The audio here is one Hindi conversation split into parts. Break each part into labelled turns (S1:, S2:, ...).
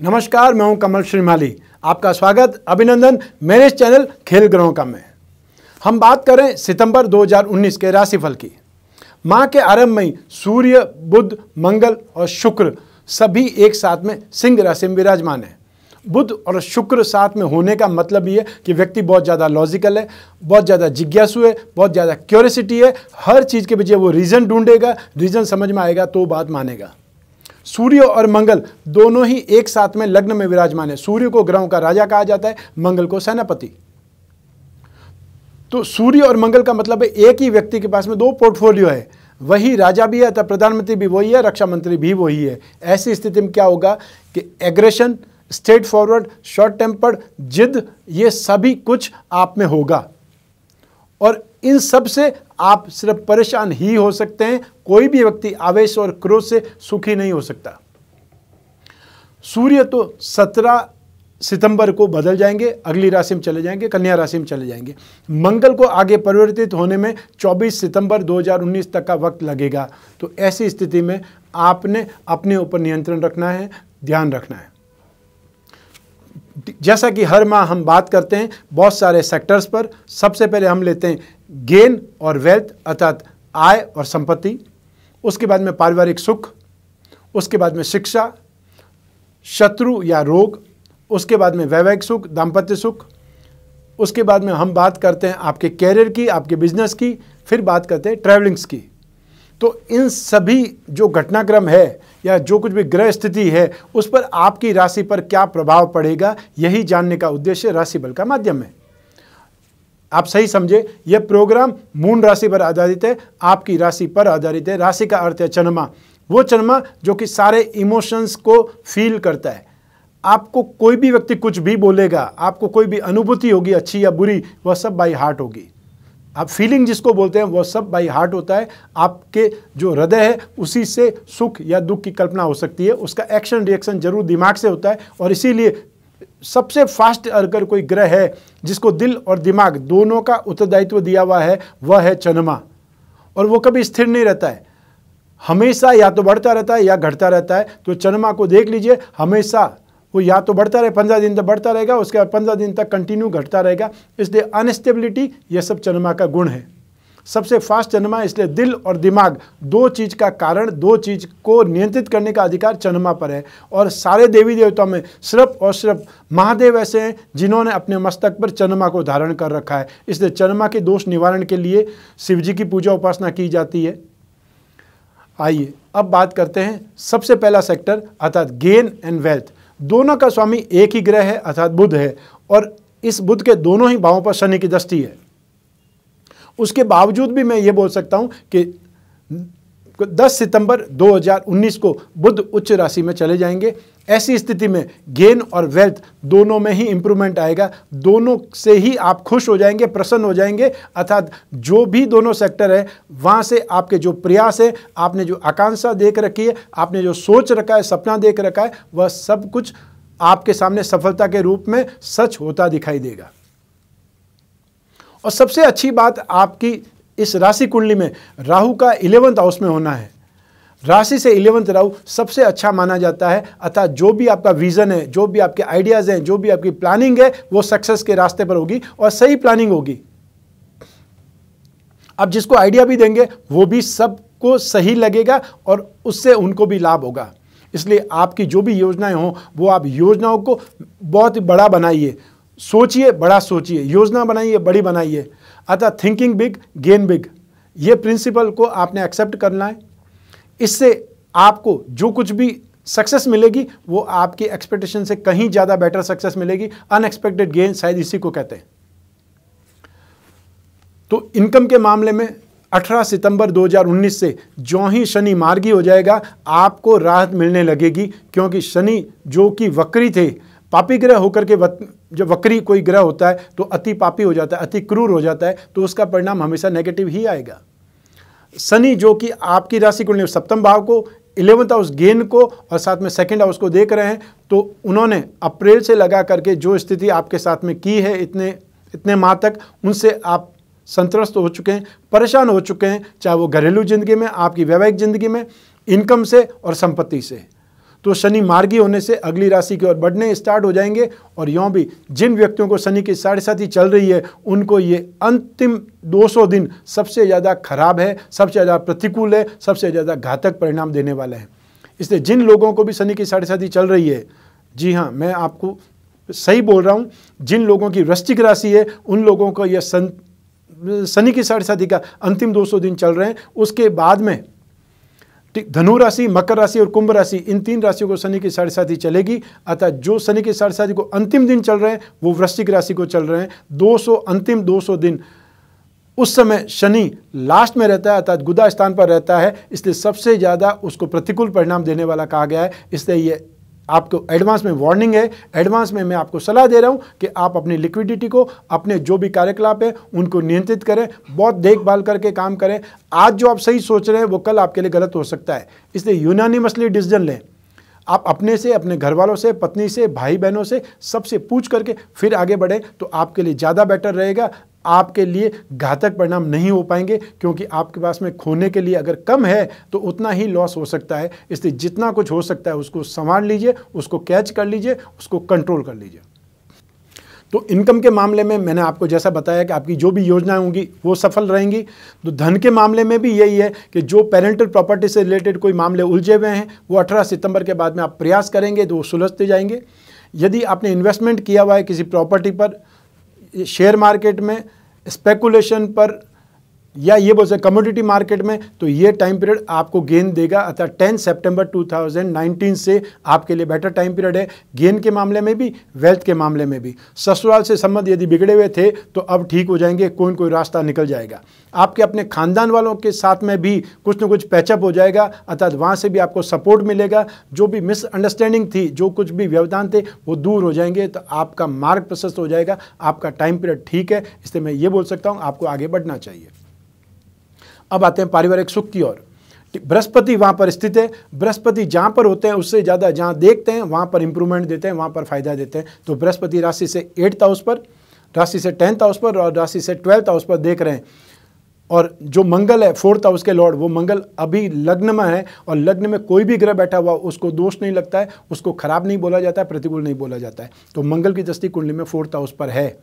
S1: नमस्कार, मैं हूँ कमल श्रीमाली। आपका स्वागत, अभिनंदन मेरे चैनल खेल ग्रहों का में। हम बात करें सितंबर 2019 के राशिफल की। माह के आरंभ में सूर्य, बुध, मंगल और शुक्र सभी एक साथ में सिंह राशि में विराजमान है। बुध और शुक्र साथ में होने का मतलब ये है कि व्यक्ति बहुत ज़्यादा लॉजिकल है, बहुत ज़्यादा जिज्ञासु है, बहुत ज़्यादा क्यूरियसिटी है। हर चीज़ के पीछे वो रीज़न ढूंढेगा रीज़न समझ में आएगा तो बात मानेगा। सूर्य और मंगल दोनों ही एक साथ में लग्न में विराजमान है। सूर्य को ग्रहों का राजा कहा जाता है, मंगल को सेनापति। तो सूर्य और मंगल का मतलब है एक ही व्यक्ति के पास में दो पोर्टफोलियो है। वही राजा भी है तथा प्रधानमंत्री भी वही है रक्षा मंत्री भी वही है। ऐसी स्थिति में क्या होगा कि aggression straightforward short tempered जिद, ये सभी कुछ आप में होगा। और इन सबसे आप सिर्फ़ परेशान ही हो सकते हैं। कोई भी व्यक्ति आवेश और क्रोध से सुखी नहीं हो सकता। सूर्य तो सत्रह सितंबर को बदल जाएँगे, अगली राशि में चले जाएँगे, कन्या राशि में चले जाएँगे। मंगल को आगे परिवर्तित होने में 24 सितंबर 2019 तक का वक्त लगेगा। तो ऐसी स्थिति में आपने अपने ऊपर नियंत्रण रखना है, ध्यान रखना है। जैसा कि हर माह हम बात करते हैं, बहुत सारे सेक्टर्स पर सबसे पहले हम लेते हैं गेन और वेल्थ अर्थात आय और संपत्ति, उसके बाद में पारिवारिक सुख, उसके बाद में शिक्षा, शत्रु या रोग, उसके बाद में वैवाहिक सुख, दाम्पत्य सुख, उसके बाद में हम बात करते हैं आपके कैरियर की, आपके बिज़नेस की, फिर बात करते हैं ट्रैवलिंग्स की। तो इन सभी जो घटनाक्रम है या जो कुछ भी ग्रह स्थिति है, उस पर आपकी राशि पर क्या प्रभाव पड़ेगा, यही जानने का उद्देश्य राशि बल का माध्यम है। आप सही समझे यह प्रोग्राम मून राशि पर आधारित है, आपकी राशि पर आधारित है, राशि का अर्थ है चनमा। वो चनमा जो कि सारे इमोशंस को फील करता है। आपको कोई भी व्यक्ति कुछ भी बोलेगा, आपको कोई भी अनुभूति होगी, अच्छी या बुरी, वह सब बाई हार्ट होगी। आप फीलिंग जिसको बोलते हैं, वह सब बाई हार्ट होता है। आपके जो हृदय है, उसी से सुख या दुख की कल्पना हो सकती है। उसका एक्शन रिएक्शन ज़रूर दिमाग से होता है और इसीलिए सबसे फास्ट अगर कोई ग्रह है, जिसको दिल और दिमाग दोनों का उत्तरदायित्व दिया हुआ है, वह है चंद्रमा। और वो कभी स्थिर नहीं रहता है। हमेशा या तो बढ़ता रहता है या घटता रहता है। तो चंद्रमा को देख लीजिए, हमेशा वो या तो बढ़ता रहे, पंद्रह दिन तक बढ़ता रहेगा, उसके बाद पंद्रह दिन तक कंटिन्यू घटता रहेगा। इसलिए अनस्टेबिलिटी यह सब चंद्रमा का गुण है। सबसे फास्ट चंद्रमा इसलिए दिल और दिमाग, दो चीज़ का कारण, दो चीज़ को नियंत्रित करने का अधिकार चंद्रमा पर है। और सारे देवी देवताओं में सिर्फ़ और सिर्फ़ महादेव ऐसे हैं जिन्होंने अपने मस्तक पर चंद्रमा को धारण कर रखा है। इसलिए चंद्रमा के दोष निवारण के लिए शिव जी की पूजा उपासना की जाती है। आइए, अब बात करते हैं सबसे पहला सेक्टर अर्थात गेन एंड वेल्थ दोनों का स्वामी एक ही ग्रह है, अर्थात बुध है। और इस बुध के दोनों ही भावों पर शनि की दृष्टि है। उसके बावजूद भी मैं ये बोल सकता हूँ कि 10 सितंबर 2019 को बुध उच्च राशि में चले जाएँगे। ऐसी स्थिति में गेन और वेल्थ दोनों में ही इंप्रूवमेंट आएगा। दोनों से ही आप खुश हो जाएँगे, प्रसन्न हो जाएँगे। अर्थात जो भी दोनों सेक्टर है, वहाँ से आपके जो प्रयास है, आपने जो आकांक्षा देख रखी है, आपने जो सोच रखा है, सपना देख रखा है, वह सब कुछ आपके सामने सफलता के रूप में सच होता दिखाई देगा। और सबसे अच्छी बात आपकी इस राशि कुंडली में, राहु का इलेवंथ हाउस में होना है। राशि से इलेवंथ राहु सबसे अच्छा माना जाता है अर्थात जो भी आपका विजन है, जो भी आपके आइडियाज़ हैं, जो भी आपकी प्लानिंग है, वो सक्सेस के रास्ते पर होगी और सही प्लानिंग होगी। अब जिसको आइडिया भी देंगे, वो भी सबको सही लगेगा और उससे उनको भी लाभ होगा। इसलिए आपकी जो भी योजनाएँ हों, वो आप योजनाओं को बहुत बड़ा बनाइए। सोचिए, बड़ा सोचिए, योजना बनाइए, बड़ी बनाइए। अतः थिंकिंग बिग गेन बिग ये प्रिंसिपल को आपने एक्सेप्ट करना है। इससे आपको जो कुछ भी सक्सेस मिलेगी, वो आपकी एक्सपेक्टेशन से कहीं ज़्यादा बेटर सक्सेस मिलेगी। अनएक्सपेक्टेड गेन शायद इसी को कहते हैं। तो इनकम के मामले में 18 सितंबर 2019 से जो ही शनि मार्गी हो जाएगा, आपको राहत मिलने लगेगी, क्योंकि शनि जो कि वक्री थे पापी ग्रह होकर के जब वक्री कोई ग्रह होता है तो अति पापी हो जाता है, अति क्रूर हो जाता है तो उसका परिणाम हमेशा नेगेटिव ही आएगा। शनि जो कि आपकी राशि कुंडली सप्तम भाव को इलेवंथ हाउस गेन को और साथ में सेकंड हाउस को देख रहे हैं तो उन्होंने अप्रैल से लगा करके जो स्थिति आपके साथ में की है, इतने इतने माह तक, उनसे आप संतुष्ट हो चुके हैं, परेशान हो चुके हैं, चाहे वो घरेलू ज़िंदगी में, आपकी वैवाहिक ज़िंदगी में इनकम से और संपत्ति से। तो शनि मार्गी होने से अगली राशि की ओर बढ़ने स्टार्ट हो जाएँगे और यों भी जिन व्यक्तियों को शनि की साढ़े साथी चल रही है, उनको ये अंतिम 200 दिन सबसे ज़्यादा खराब है, सबसे ज़्यादा प्रतिकूल है, सबसे ज़्यादा घातक परिणाम देने वाला है। इसलिए जिन लोगों को भी शनि की साढ़े साथी चल रही है, जी हाँ मैं आपको सही बोल रहा हूँ, जिन लोगों की वृश्चिक राशि है, उन लोगों को यह शनि की साढ़े साथी का अंतिम 200 दिन चल रहे हैं, उसके बाद में धनु राशि मकर राशि और कुंभ राशि इन तीन राशियों को शनि की साढ़े साथी चलेगी। अतः जो शनि की साढ़े साथी को अंतिम दिन चल रहे हैं, वो वृश्चिक राशि को चल रहे हैं। 200 अंतिम 200 दिन, उस समय शनि लास्ट में रहता है, अर्थात गुदा स्थान पर रहता है। इसलिए सबसे ज़्यादा उसको प्रतिकूल परिणाम देने वाला कहा गया है। इसलिए ये आपको एडवांस में वार्निंग है एडवांस में मैं आपको सलाह दे रहा हूँ कि आप अपनी लिक्विडिटी को, अपने जो भी कार्यकलाप है, उनको नियंत्रित करें, बहुत देखभाल करके काम करें। आज जो आप सही सोच रहे हैं, वो कल आपके लिए गलत हो सकता है। इसलिए यूनानिमसली डिसीज़न लें। आप अपने से, अपने घर वालों से, पत्नी से भाई बहनों से सबसे पूछ करके फिर आगे बढ़ें तो आपके लिए ज़्यादा बेटर रहेगा। आपके लिए घातक परिणाम नहीं हो पाएँगे, क्योंकि आपके पास में खोने के लिए अगर कम है तो उतना ही लॉस हो सकता है। इसलिए जितना कुछ हो सकता है, उसको संभाल लीजिए, उसको कैच कर लीजिए, उसको कंट्रोल कर लीजिए। तो इनकम के मामले में मैंने आपको जैसा बताया कि आपकी जो भी योजनाएँ होंगी, वो सफल रहेंगी। तो धन के मामले में भी यही है कि जो पेरेंटल प्रॉपर्टी से रिलेटेड कोई मामले उलझे हुए हैं, वो 18 सितंबर के बाद में आप प्रयास करेंगे तो वो सुलझते जाएँगे। यदि आपने इन्वेस्टमेंट किया हुआ है किसी प्रॉपर्टी पर शेयर मार्केट में स्पेकुलेशन पर या ये बोल सकते कमोडिटी मार्केट में तो ये टाइम पीरियड आपको गेन देगा। अतः 10 सितंबर 2019 से आपके लिए बेटर टाइम पीरियड है गेन के मामले में भी वेल्थ के मामले में भी। ससुराल से संबंध यदि बिगड़े हुए थे तो अब ठीक हो जाएँगे कोई कोई रास्ता निकल जाएगा। आपके अपने खानदान वालों के साथ में भी कुछ न कुछ पैचअप हो जाएगा, अर्थात वहाँ से भी आपको सपोर्ट मिलेगा। जो भी मिसअंडरस्टैंडिंग थी, जो कुछ भी व्यवधान थे, वो दूर हो जाएँगे तो आपका मार्ग प्रशस्त हो जाएगा, आपका टाइम पीरियड ठीक है। इसलिए मैं ये बोल सकता हूँ, आपको आगे बढ़ना चाहिए। अब आते हैं पारिवारिक सुख की ओर। बृहस्पति वहाँ पर स्थित है। बृहस्पति जहाँ पर होते हैं, उससे ज़्यादा जहाँ देखते हैं, वहाँ पर इंप्रूवमेंट देते हैं, वहाँ पर फ़ायदा देते हैं। तो बृहस्पति राशि से एट्थ हाउस पर, राशि से टेंथ हाउस पर और राशि से ट्वेल्थ हाउस पर देख रहे हैं। और जो मंगल है फोर्थ हाउस के लॉर्ड वो मंगल अभी लग्न में है और लग्न में कोई भी ग्रह बैठा हुआ, उसको दोष नहीं लगता है, उसको खराब नहीं बोला जाता है, प्रतिकूल नहीं बोला जाता है। तो मंगल की दृष्टि कुंडली में फोर्थ हाउस पर है।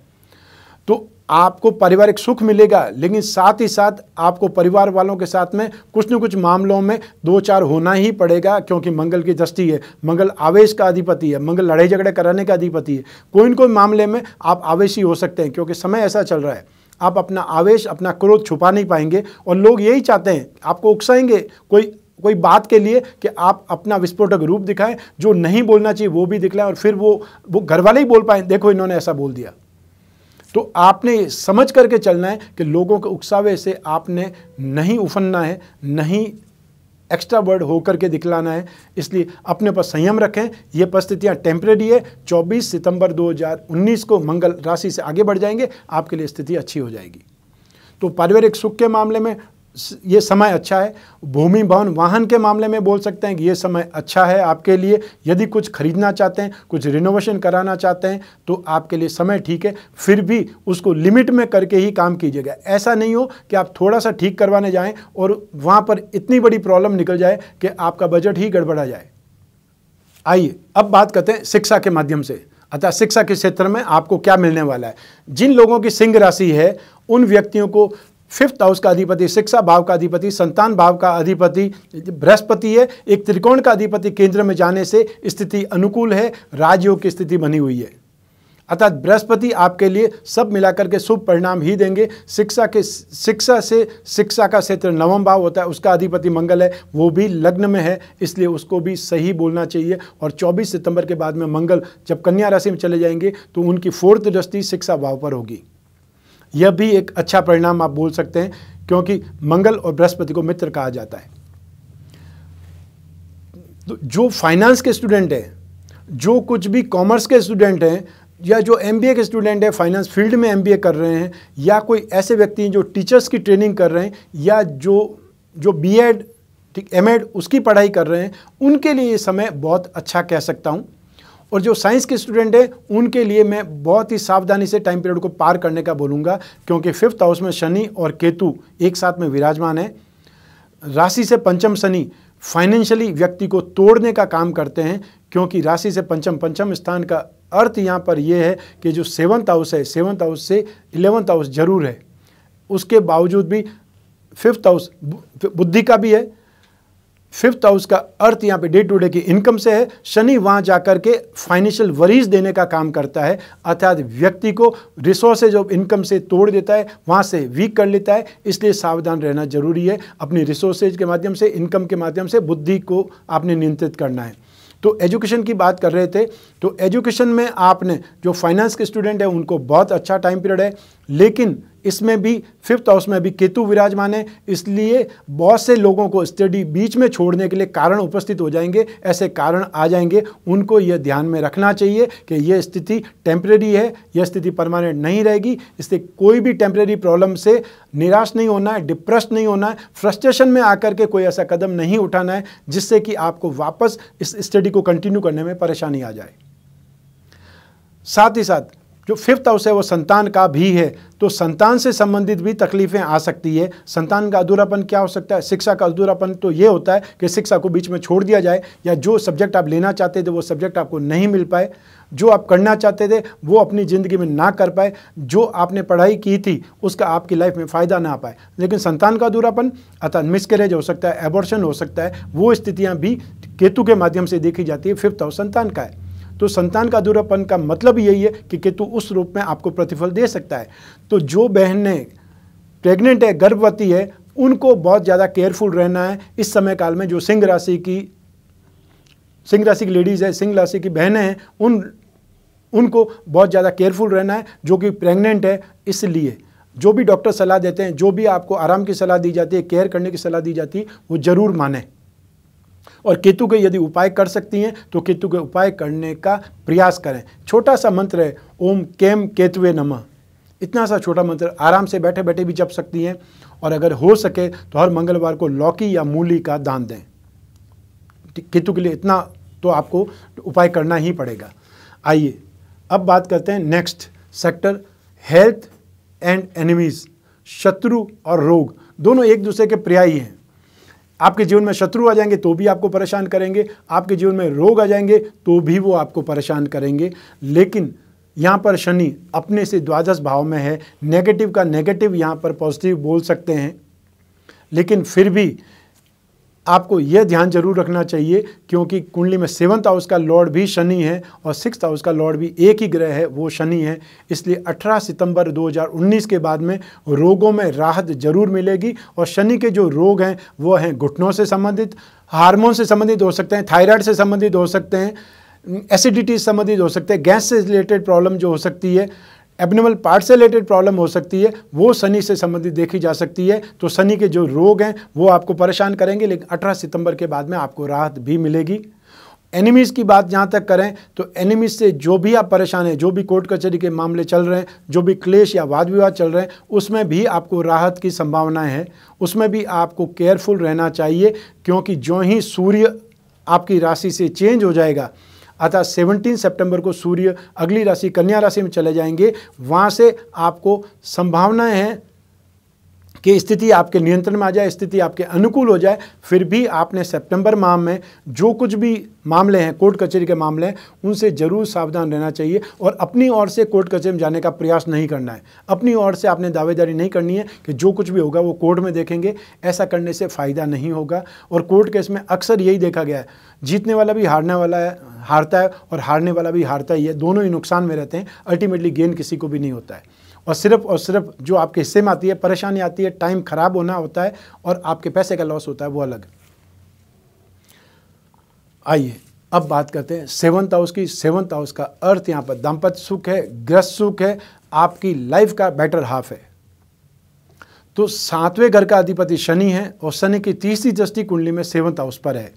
S1: तो आपको पारिवारिक सुख मिलेगा, लेकिन साथ ही साथ आपको परिवार वालों के साथ में कुछ न कुछ मामलों में दो चार होना ही पड़ेगा, क्योंकि मंगल की दृष्टि है, मंगल आवेश का अधिपति है, मंगल लड़ाई झगड़े कराने का अधिपति है। कोई न कोई मामले में आप आवेशी हो सकते हैं, क्योंकि समय ऐसा चल रहा है। आप अपना आवेश, अपना क्रोध छुपा नहीं पाएँगे, और लोग यही चाहते हैं, आपको उकसाएँगे कोई कोई बात के लिए कि आप अपना विस्फोटक रूप दिखाएँ, जो नहीं बोलना चाहिए वो भी दिखलाएँ, और फिर वो वो घर वाले ही बोल पाए, देखो इन्होंने ऐसा बोल दिया। तो आपने समझ करके चलना है कि लोगों के उकसावे से आपने नहीं उफनना है, नहीं एक्स्ट्रा वर्ड होकर के दिखलाना है। इसलिए अपने पर संयम रखें। ये परिस्थितियाँ टेम्परेरी है। 24 सितंबर 2019 को मंगल राशि से आगे बढ़ जाएँगे। आपके लिए स्थिति अच्छी हो जाएगी। तो पारिवारिक सुख के मामले में ये समय अच्छा है। भूमि, भवन, वाहन के मामले में बोल सकते हैं कि ये समय अच्छा है आपके लिए। यदि कुछ खरीदना चाहते हैं, कुछ रिनोवेशन कराना चाहते हैं तो आपके लिए समय ठीक है। फिर भी उसको लिमिट में करके ही काम कीजिएगा। ऐसा नहीं हो कि आप थोड़ा सा ठीक करवाने जाएँ और वहाँ पर इतनी बड़ी प्रॉब्लम निकल जाए कि आपका बजट ही गड़बड़ा जाए। आइए, अब बात करते हैं शिक्षा के माध्यम से। अतः शिक्षा के क्षेत्र में आपको क्या मिलने वाला है? जिन लोगों की सिंह राशि है, उन व्यक्तियों को फिफ्थ हाउस का अधिपति शिक्षा भाव का अधिपति, संतान भाव का अधिपति, बृहस्पति है, एक त्रिकोण का अधिपति केंद्र में जाने से स्थिति अनुकूल है राजयोग की स्थिति बनी हुई है। अर्थात बृहस्पति आपके लिए सब मिलाकर के शुभ परिणाम ही देंगे। शिक्षा के शिक्षा से शिक्षा का क्षेत्र नवम भाव होता है, उसका अधिपति मंगल है, वो भी लग्न में है, इसलिए उसको भी सही बोलना चाहिए। और 24 सितंबर के बाद में मंगल जब कन्या राशि में चले जाएँगे तो उनकी फोर्थ दृष्टि शिक्षा भाव पर होगी। यह भी एक अच्छा परिणाम आप बोल सकते हैं, क्योंकि मंगल और बृहस्पति को मित्र कहा जाता है। तो जो फाइनेंस के स्टूडेंट हैं, जो कुछ भी कॉमर्स के स्टूडेंट हैं, या जो एमबीए के स्टूडेंट हैं फाइनेंस फ़ील्ड में एमबीए कर रहे हैं, या कोई ऐसे व्यक्ति हैं जो टीचर्स की ट्रेनिंग कर रहे हैं, या जो जो बी एड ठीक एम उसकी पढ़ाई कर रहे हैं, उनके लिए ये समय बहुत अच्छा कह सकता हूँ। और जो साइंस के स्टूडेंट हैं, उनके लिए मैं बहुत ही सावधानी से टाइम पीरियड को पार करने का बोलूँगा, क्योंकि फिफ्थ हाउस में शनि और केतु एक साथ में विराजमान है। राशि से पंचम शनि फाइनेंशियली व्यक्ति को तोड़ने का काम करते हैं, क्योंकि राशि से पंचम पंचम स्थान का अर्थ यहाँ पर यह है कि जो सेवंथ हाउस है, सेवंथ हाउस से इलेवंथ हाउस ज़रूर है। उसके बावजूद भी फिफ्थ हाउस बुद्धि का भी है फिफ्थ हाउस का अर्थ यहाँ पे डे टू डे की इनकम से है। शनि वहाँ जाकर के फाइनेंशियल वरीज देने का काम करता है। अर्थात व्यक्ति को रिसोर्सेज ऑफ़ इनकम से तोड़ देता है, वहाँ से वीक कर लेता है। इसलिए सावधान रहना ज़रूरी है। अपनी रिसोर्सेज के माध्यम से इनकम के माध्यम से बुद्धि को आपने नियंत्रित करना है। तो एजुकेशन की बात कर रहे थे। तो एजुकेशन में आपने जो फाइनेंस के स्टूडेंट हैं, उनको बहुत अच्छा टाइम पीरियड है। लेकिन इसमें भी फिफ्थ हाउस में भी केतु विराजमान है, इसलिए बहुत से लोगों को स्टडी बीच में छोड़ने के लिए कारण उपस्थित हो जाएँगे, ऐसे कारण आ जाएँगे, उनको यह ध्यान में रखना चाहिए कि यह स्थिति टेम्प्रेरी है, यह स्थिति परमानेंट नहीं रहेगी, इससे कोई भी टेम्प्रेरी प्रॉब्लम से निराश नहीं होना है डिप्रेस नहीं होना है फ्रस्ट्रेशन में आकर के कोई ऐसा कदम नहीं उठाना है, जिससे कि आपको वापस इस स्टडी को कंटिन्यू करने में परेशानी आ जाए। साथ ही साथ जो फिफ्थ हाउस है, वो संतान का भी है। तो संतान से संबंधित भी तकलीफ़ें आ सकती है। संतान का अधूरापन क्या हो सकता है? शिक्षा का अधूरापन तो ये होता है कि शिक्षा को बीच में छोड़ दिया जाए, या जो सब्जेक्ट आप लेना चाहते थे, वो सब्जेक्ट आपको नहीं मिल पाए। जो आप करना चाहते थे, वो अपनी ज़िंदगी में ना कर पाए। जो आपने पढ़ाई की थी, उसका आपकी लाइफ में फ़ायदा ना पाए। लेकिन संतान का अधूरापन अर्थात मिसकरेज हो सकता है एबॉर्शन हो सकता है, वो स्थितियाँ भी केतु के माध्यम से देखी जाती है, फिफ्थ हाउस संतान का है। तो संतान का अधूरापन का मतलब यही है कि केतु उस रूप में आपको प्रतिफल दे सकता है। तो जो बहनें प्रेग्नेंट है, गर्भवती है, उनको बहुत ज़्यादा केयरफुल रहना है। इस समय काल में जो सिंह राशि की, सिंह राशि की लेडीज़ है, सिंह राशि की बहनें हैं, उन, उनको बहुत ज़्यादा केयरफुल रहना है, जो कि प्रेग्नेंट है, इसलिए जो भी डॉक्टर सलाह देते हैं, जो भी आपको आराम की सलाह दी जाती है केयर करने की सलाह दी जाती है, वो ज़रूर माने। और केतु के यदि उपाय कर सकती हैं तो केतु के उपाय करने का प्रयास करें। छोटा सा मंत्र है, ओम केम केतुए नमः। इतना सा छोटा मंत्र आराम से बैठे बैठे भी जप सकती हैं और अगर हो सके तो हर मंगलवार को लौकी या मूली का दान दें। केतु के लिए इतना तो आपको उपाय करना ही पड़ेगा। आइए, अब बात करते हैं next sector health and enemies शत्रु और रोग। दोनों एक दूसरे के पर्यायी हैं। आपके जीवन में शत्रु आ जाएँगे तो भी आपको परेशान करेंगे। आपके जीवन में रोग आ जाएँगे तो भी वो आपको परेशान करेंगे। लेकिन यहाँ पर शनि अपने से द्वादश भाव में है। नेगेटिव का नेगेटिव यहाँ पर पॉजिटिव बोल सकते हैं। लेकिन फिर भी आपको यह ध्यान ज़रूर रखना चाहिए, क्योंकि कुंडली में सेवंथ हाउस का लॉर्ड भी शनि है और सिक्स हाउस का लॉर्ड भी एक ही ग्रह है, वो शनि है। इसलिए 18 सितंबर 2019 के बाद में रोगों में राहत ज़रूर मिलेगी और शनि के जो रोग हैं, वो हैं घुटनों से संबंधित, हार्मोन से संबंधित हो सकते हैं, थायराइड से संबंधित हो सकते हैं एसिडिटी संबंधित हो सकते हैं, गैस से रिलेटेड प्रॉब्लम जो हो सकती है एबनमल पार्ट से रिलेटेड प्रॉब्लम हो सकती है, वो शनि से संबंधित देखी जा सकती है तो शनि के जो रोग हैं, वो आपको परेशान करेंगे, लेकिन 18 सितंबर के बाद में आपको राहत भी मिलेगी। एनिमीज़ की बात जहाँ तक करें तो एनिमीज से जो भी आप परेशान हैं, जो भी कोर्ट कचहरी के मामले चल रहे हैं, जो भी क्लेश या वाद विवाद चल रहे हैं, उसमें भी आपको राहत की संभावनाएँ हैं। उसमें भी आपको केयरफुल रहना चाहिए, क्योंकि जो ही सूर्य आपकी राशि से चेंज हो जाएगा अर्थात 17 सितंबर को सूर्य अगली राशि, कन्या राशि में चले जाएँगे। वहाँ से आपको संभावनाएँ हैं कि स्थिति आपके नियंत्रण में आ जाए, स्थिति आपके अनुकूल हो जाए, फिर भी आपने सितंबर माह में जो कुछ भी मामले हैं, कोर्ट कचहरी के मामले हैं, उनसे ज़रूर सावधान रहना चाहिए और अपनी ओर से कोर्ट कचहरी में जाने का प्रयास नहीं करना है। अपनी ओर से आपने दावेदारी नहीं करनी है कि जो कुछ भी होगा वो कोर्ट में देखेंगे, ऐसा करने से फ़ायदा नहीं होगा। और कोर्ट केस में अक्सर यही देखा गया है, जीतने वाला भी हारने वाला है, हारता है और हारने वाला भी हारता ही है, दोनों ही नुकसान में रहते हैं, अल्टीमेटली गेन किसी को भी नहीं होता है। और सिर्फ़ और सिर्फ़ जो आपके हिस्से में आती है, परेशानी आती है टाइम खराब होना होता है और आपके पैसे का लॉस होता है, वो अलग। आइए, अब बात करते हैं सेवंथ हाउस की सेवंथ हाउस का अर्थ यहाँ पर, दाम्पत्य सुख है, ग्रस्त सुख है, आपकी लाइफ का बेटर हाफ़ है। तो सातवें घर का अधिपति शनि है और शनि की तीसरी दृष्टि कुंडली में सेवंथ हाउस पर है।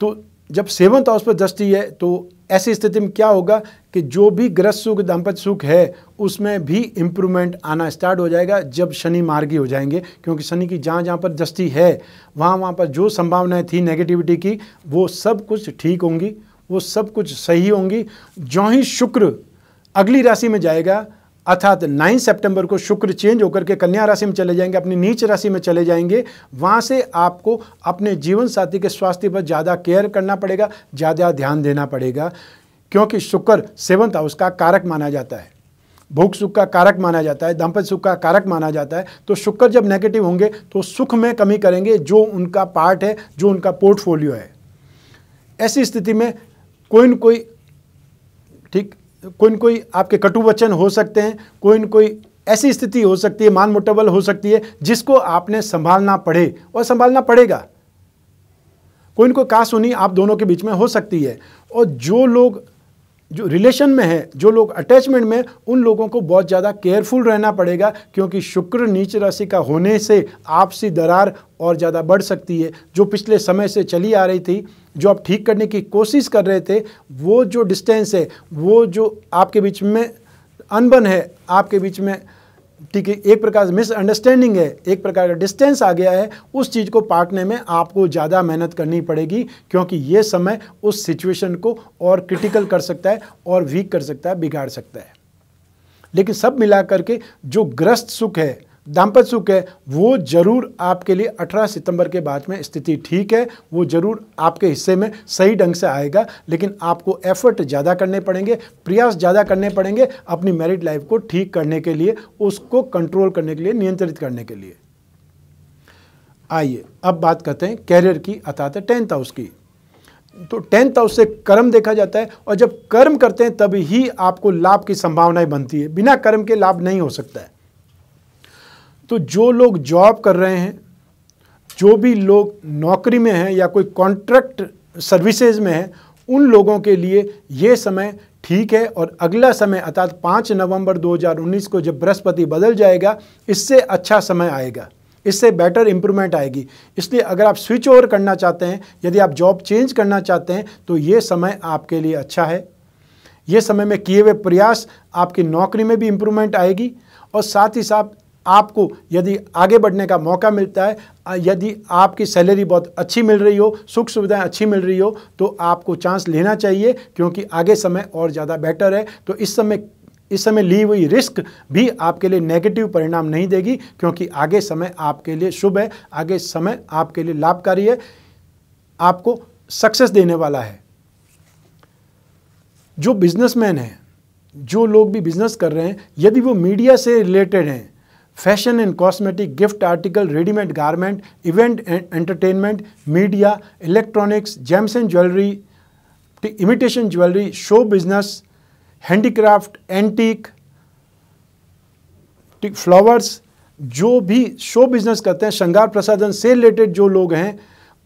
S1: तो जब सेवंथ हाउस पर दृष्टि है तो ऐसी स्थिति में क्या होगा कि जो भी ग्रस्त सुख, दाम्पत्य सुख है, उसमें भी इम्प्रूवमेंट आना स्टार्ट हो जाएगा जब शनि मार्गी हो जाएँगे, क्योंकि शनि की जहाँ जहाँ पर दृष्टि है, वहाँ वहाँ पर जो संभावनाएँ थी नेगेटिविटी की, वो सब कुछ ठीक होंगी, वो सब कुछ सही होंगी। जो ही शुक्र अगली राशि में जाएगा अर्थात 9 सितंबर को शुक्र चेंज होकर के कन्या राशि में चले जाएँगे, अपनी नीच राशि में चले जाएँगे, वहाँ से आपको अपने जीवन साथी के स्वास्थ्य पर ज़्यादा केयर करना पड़ेगा, ज़्यादा ध्यान देना पड़ेगा, क्योंकि शुक्र सेवंथ हाउस का कारक माना जाता है। भूख सुख का कारक माना जाता है, दाम्पत्य सुख का कारक माना जाता है तो शुक्र जब नेगेटिव होंगे तो सुख में कमी करेंगे, जो उनका पार्ट है, जो उनका पोर्टफोलियो है। ऐसी स्थिति में कोई न कोई, ठीक कोई न कोई आपके कटु वचन हो सकते हैं, कोई न कोई ऐसी स्थिति हो सकती है मान मोटबल हो सकती है, जिसको आपने संभालना पड़े, और संभालना पड़ेगा। कोई न कोई कहा सुनी आप दोनों के बीच में हो सकती है, और जो लोग जो रिलेशन में है, जो लोग अटैचमेंट में, उन लोगों को बहुत ज़्यादा केयरफुल रहना पड़ेगा, क्योंकि शुक्र नीच राशि का होने से आपसी दरार और ज़्यादा बढ़ सकती है। जो पिछले समय से चली आ रही थी, जो आप ठीक करने की कोशिश कर रहे थे, वो जो डिस्टेंस है, वो जो आपके बीच में अनबन है, आपके बीच में ठीक है एक प्रकार से मिसअंडरस्टैंडिंग है, एक प्रकार का डिस्टेंस आ गया है, उस चीज़ को पाटने में आपको ज़्यादा मेहनत करनी पड़ेगी, क्योंकि ये समय उस सिचुएशन को और क्रिटिकल कर सकता है और वीक कर सकता है, बिगाड़ सकता है। लेकिन सब मिला करके जो ग्रस्त सुख है दाम्पत्य सुख है, वो ज़रूर आपके लिए 18 सितंबर के बाद में स्थिति ठीक है, वो ज़रूर आपके हिस्से में सही ढंग से आएगा, लेकिन आपको एफर्ट ज़्यादा करने पड़ेंगे, प्रयास ज़्यादा करने पड़ेंगे अपनी मैरिड लाइफ को ठीक करने के लिए, उसको कंट्रोल करने के लिए, नियंत्रित करने के लिए। आइए, अब बात करते हैं कैरियर की, अर्थात टेंथ हाउस की। तो टेंथ हाउस से कर्म देखा जाता है, और जब कर्म करते हैं, तभी ही आपको लाभ की संभावनाएँ बनती है। बिना कर्म के लाभ नहीं हो सकता है। तो जो लोग जॉब कर रहे हैं, जो भी लोग नौकरी में हैं या कोई कॉन्ट्रैक्ट सर्विसेज़ में हैं, उन लोगों के लिए ये समय ठीक है और अगला समय अर्थात पाँच नवंबर 2019 को जब बृहस्पति बदल जाएगा, इससे अच्छा समय आएगा, इससे बेटर इम्प्रूवमेंट आएगी। इसलिए अगर आप स्विच ओवर करना चाहते हैं, यदि आप जॉब चेंज करना चाहते हैं तो ये समय आपके लिए अच्छा है। ये समय में किए हुए प्रयास, आपकी नौकरी में भी इम्प्रूवमेंट आएगी और साथ ही साथ आपको यदि आगे बढ़ने का मौका मिलता है यदि आपकी सैलरी बहुत अच्छी मिल रही हो, सुख सुविधाएँ अच्छी मिल रही हो तो आपको चांस लेना चाहिए क्योंकि आगे समय और ज़्यादा बेटर है। तो इस समय इस समय ली हुई रिस्क भी आपके लिए नेगेटिव परिणाम नहीं देगी क्योंकि आगे समय आपके लिए शुभ है, आगे समय आपके लिए लाभकारी है, आपको सक्सेस देने वाला है। जो बिजनेसमैन है, जो लोग भी बिज़नेस कर रहे हैं, यदि वो मीडिया से रिलेटेड हैं fashion and cosmetic gift article, readymade garment, event entertainment, media, electronics, gems and jewellery imitation jewellery, show business, handicraft, antique flowers, जो भी शो बिज़नेस करते हैं, श्रृंगार प्रसाधन से रिलेटेड जो लोग हैं,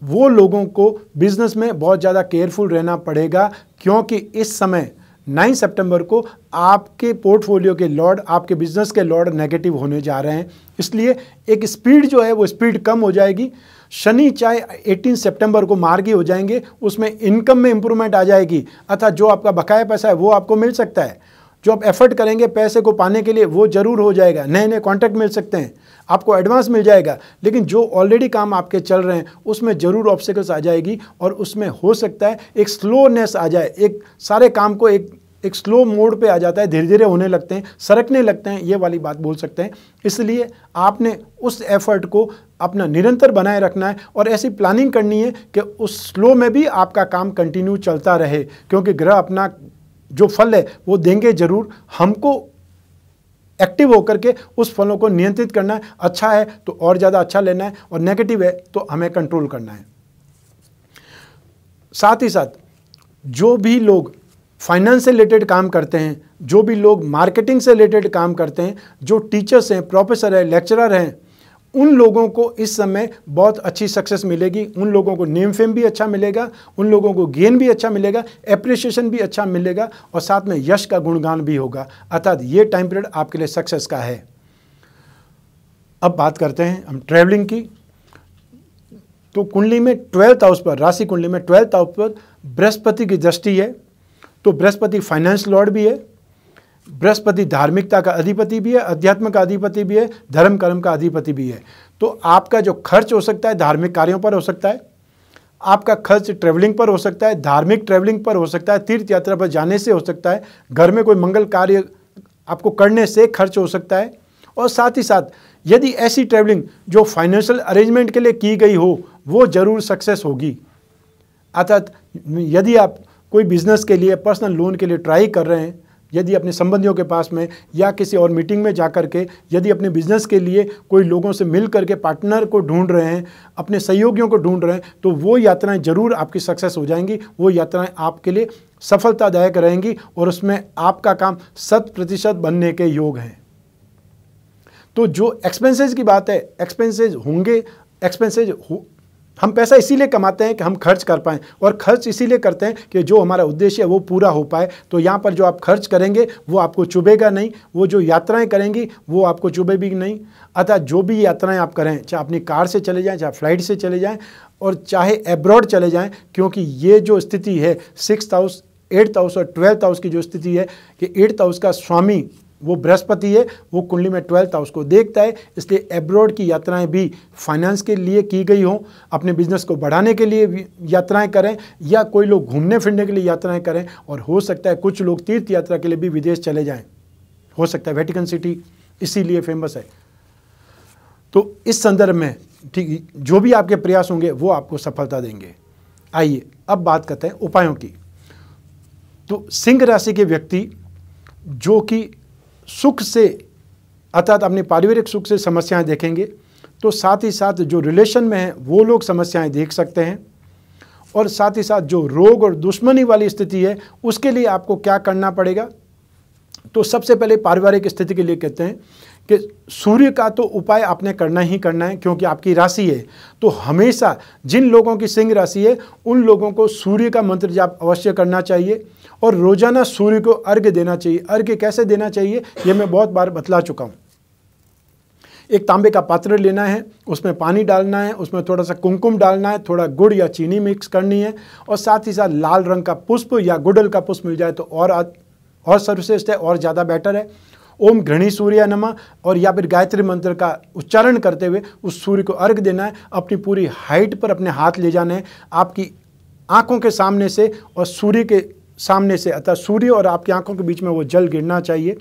S1: वो लोगों को बिज़नेस में बहुत ज़्यादा केयरफुल रहना पड़ेगा, क्योंकि इस समय नाइन सितंबर को आपके पोर्टफोलियो के लॉर्ड, आपके बिज़नेस के लॉर्ड नेगेटिव होने जा रहे हैं। इसलिए एक स्पीड जो है, वो स्पीड कम हो जाएगी। शनि चाहे 18 सितंबर को मार्गी हो जाएँगे, उसमें इनकम में इंप्रूवमेंट आ जाएगी। अर्थात जो आपका बकाया पैसा है, वो आपको मिल सकता है। जो आप एफर्ट करेंगे पैसे को पाने के लिए, वो ज़रूर हो जाएगा। नए नए कॉन्टैक्ट मिल सकते हैं। आपको एडवांस मिल जाएगा। लेकिन जो ऑलरेडी काम आपके चल रहे हैं, उसमें ज़रूर ऑब्स्टिकल्स आ जाएगी और उसमें हो सकता है एक स्लोनेस आ जाए। एक सारे काम को एक एक स्लो मोड पे आ जाता है धीरे धीरे होने लगते हैं, सरकने लगते हैं, ये वाली बात बोल सकते हैं। इसलिए आपने उस एफर्ट को अपना निरंतर बनाए रखना है और ऐसी प्लानिंग करनी है कि उस स्लो में भी आपका काम कंटिन्यू चलता रहे, क्योंकि ग्रह अपना जो फल है, वो देंगे ज़रूर। हमको एक्टिव होकर के उस फलों को नियंत्रित करना है। अच्छा है तो और ज़्यादा अच्छा लेना है और नेगेटिव है तो हमें कंट्रोल करना है। साथ ही साथ, जो भी लोग फाइनेंस से रिलेटेड काम करते हैं, जो भी लोग मार्केटिंग से रिलेटेड काम करते हैं, जो टीचर्स हैं प्रोफेसर हैं लेक्चरर हैं उन लोगों को इस समय बहुत अच्छी सक्सेस मिलेगी। उन लोगों को नेम फेम भी अच्छा मिलेगा। उन लोगों को गेन भी अच्छा मिलेगा। एप्रिसिएशन भी अच्छा मिलेगा। और साथ में यश का गुणगान भी होगा। अर्थात ये टाइम पीरियड आपके लिए सक्सेस का है। अब बात करते हैं हम ट्रैवलिंग की। तो कुंडली में ट्वेल्थ हाउस पर, राशि कुंडली में ट्वेल्थ हाउस पर बृहस्पति की दृष्टि है। तो बृहस्पति फाइनेंस लॉर्ड भी है। बृहस्पति धार्मिकता का अधिपति भी है, अध्यात्म का अधिपति भी है, धर्म कर्म का अधिपति भी है। तो आपका जो खर्च हो सकता है धार्मिक कार्यों पर हो सकता है, आपका खर्च ट्रेवलिंग पर हो सकता है, धार्मिक ट्रेवलिंग पर हो सकता है, तीर्थ यात्रा पर जाने से हो सकता है, घर में कोई मंगल कार्य आपको करने से खर्च हो सकता है। और साथ ही साथ, यदि ऐसी ट्रैवलिंग जो फाइनेंशियल अरेंजमेंट के लिए की गई हो, वो ज़रूर सक्सेस होगी। अर्थात, यदि आप कोई बिज़नेस के लिए पर्सनल लोन के लिए ट्राई कर रहे हैं यदि अपने संबंधियों के पास में या किसी और मीटिंग में जा कर के यदि अपने बिज़नेस के लिए कोई लोगों से मिल करके पार्टनर को ढूंढ रहे हैं, अपने सहयोगियों को ढूंढ रहे हैं तो वो यात्राएँ ज़रूर आपकी सक्सेस हो जाएँगी, वो यात्राएँ आपके लिए सफलतादायक रहेंगी और उसमें आपका काम शत प्रतिशत बनने के योग हैं। तो जो एक्सपेंसेस की बात है एक्सपेंसेज होंगे एक्सपेंसेज हो हम पैसा इसीलिए कमाते हैं कि हम खर्च कर पाएँ और खर्च इसीलिए करते हैं कि जो हमारा उद्देश्य है वो पूरा हो पाए। तो यहाँ पर जो आप खर्च करेंगे, वो आपको चुभेगा नहीं, वो जो यात्राएँ करेंगी, वो आपको चुभे भी नहीं। अतः जो भी यात्राएँ आप करें, चाहे अपनी कार से चले जाएँ, चाहे फ़्लाइट से चले जाएँ और चाहे एब्रॉड चले जाएँ, क्योंकि ये जो स्थिति है सिक्स हाउस एट्थ हाउस और ट्वेल्थ हाउस की जो स्थिति है कि एट्थ हाउस का स्वामी वो बृहस्पति है, वो कुंडली में ट्वेल्थ हाउस को देखता है, इसलिए एब्रॉड की यात्राएँ भी फाइनेंस के लिए की गई हों, अपने बिज़नेस को बढ़ाने के लिए यात्राएँ करें, या कोई लोग घूमने फिरने के लिए यात्राएँ करें, और हो सकता है कुछ लोग तीर्थ यात्रा के लिए भी विदेश चले जाएँ। हो सकता है वेटिकन सिटी इसीलिए फ़ेमस है। तो इस संदर्भ में, ठीक, जो भी आपके प्रयास होंगे, वो आपको सफलता देंगे। आइए, अब बात करते हैं उपायों की। तो सिंह राशि के व्यक्ति, जो कि सुख से, अर्थात अपने पारिवारिक सुख से समस्याएँ देखेंगे तो साथ ही साथ जो रिलेशन में है, वो लोग समस्याएँ देख सकते हैं। और साथ ही साथ जो रोग और दुश्मनी वाली स्थिति है, उसके लिए आपको क्या करना पड़ेगा? तो सबसे पहले पारिवारिक स्थिति के लिए कहते हैं कि सूर्य का तो उपाय आपने करना ही करना है, क्योंकि आपकी राशि है। तो हमेशा जिन लोगों की सिंह राशि है, उन लोगों को सूर्य का मंत्र जाप अवश्य करना चाहिए। और रोज़ाना सूर्य को अर्घ्य देना चाहिए। अर्घ्य कैसे देना चाहिए यह मैं बहुत बार बतला चुका हूँ। एक तांबे का पात्र लेना है, उसमें पानी डालना है, उसमें थोड़ा सा कुमकुम डालना है, थोड़ा गुड़ या चीनी मिक्स करनी है और साथ ही साथ लाल रंग का पुष्प या गुडल का पुष्प मिल जाए तो और और सर्वश्रेष्ठ है और ज़्यादा बेटर है। ओम घृणी सूर्य नमा और या फिर गायत्री मंत्र का उच्चारण करते हुए उस सूर्य को अर्घ देना है, अपनी पूरी हाइट पर अपने हाथ ले जाने हैं, आपकी आँखों के सामने से और सूर्य के सामने से, अतः सूर्य और आपकी आँखों के बीच में वो जल गिरना चाहिए।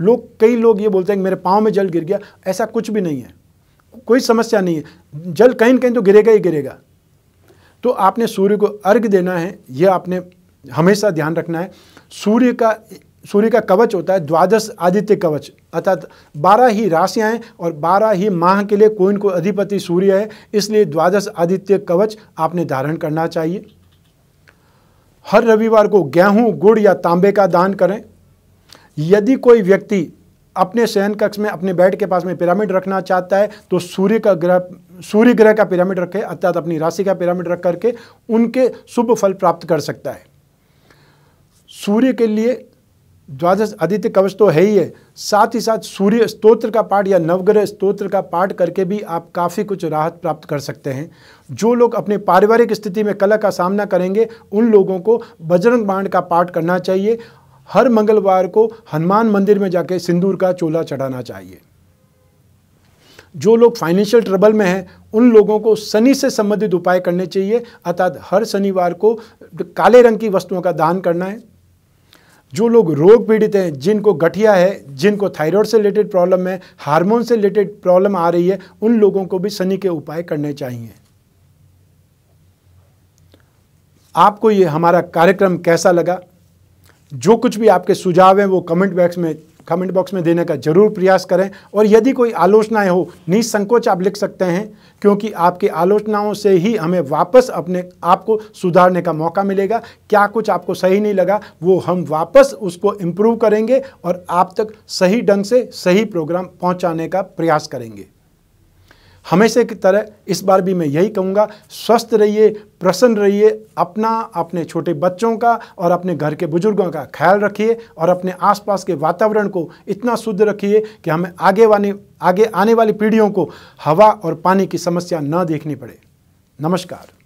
S1: लोग, कई लोग ये बोलते हैं कि मेरे पाँव में जल गिर गया, ऐसा कुछ भी नहीं है। कोई समस्या नहीं है। जल कहीं न कहीं तो गिरेगा ही गिरेगा। तो आपने सूर्य को अर्घ देना है, यह आपने हमेशा ध्यान रखना है। सूर्य का सूर्य का कवच होता है, द्वादश आदित्य कवच, अर्थात बारह ही राशियाँ हैं और बारह ही माह के लिए कोई न कोई अधिपति सूर्य है, इसलिए द्वादश आदित्य कवच आपने धारण करना चाहिए। हर रविवार को गेहूँ, गुड़ या तांबे का दान करें। यदि कोई व्यक्ति अपने शयन कक्ष में, अपने बेड के पास में पिरामिड रखना चाहता है तो सूर्य का ग्रह, सूर्य ग्रह का पिरामिड रखे, अर्थात अपनी राशि का पिरामिड रख करके उनके शुभ फल प्राप्त कर सकता है। सूर्य के लिए द्वादश आदित्य कवच तो है ही है। साथ ही साथ सूर्य स्तोत्र का पाठ या नवग्रह स्तोत्र का पाठ करके भी आप काफ़ी कुछ राहत प्राप्त कर सकते हैं। जो लोग अपने पारिवारिक स्थिति में कला का सामना करेंगे, उन लोगों को बजरंग बाण का पाठ करना चाहिए। हर मंगलवार को हनुमान मंदिर में जाके सिंदूर का चोला चढ़ाना चाहिए। जो लोग फाइनेंशियल ट्रबल में हैं, उन लोगों को शनि से संबंधित उपाय करने चाहिए। अर्थात हर शनिवार को काले रंग की वस्तुओं का दान करना है। जो लोग रोग पीड़ित हैं, जिनको गठिया है, जिनको थायराइड से रिलेटेड प्रॉब्लम है, हार्मोन से रिलेटेड प्रॉब्लम आ रही है, उन लोगों को भी शनि के उपाय करने चाहिए। आपको ये हमारा कार्यक्रम कैसा लगा? जो कुछ भी आपके सुझाव हैं, वो कमेंट बॉक्स में कमेंट बॉक्स में देने का ज़रूर प्रयास करें। और यदि कोई आलोचनाएँ हो, निसंकोच आप लिख सकते हैं, क्योंकि आपकी आलोचनाओं से ही हमें वापस अपने आप को सुधारने का मौका मिलेगा। क्या कुछ आपको सही नहीं लगा, वो हम वापस उसको इम्प्रूव करेंगे और आप तक सही ढंग से सही प्रोग्राम पहुँचाने का प्रयास करेंगे। हमेशा की तरह, इस बार भी मैं यही कहूँगा, स्वस्थ रहिए, प्रसन्न रहिए, अपना, अपने छोटे बच्चों का और अपने घर के बुज़ुर्गों का ख्याल रखिए और अपने आसपास के वातावरण को इतना शुद्ध रखिए कि हमें आगे वाली, आगे आने वाली पीढ़ियों को हवा और पानी की समस्या न देखनी पड़े। नमस्कार।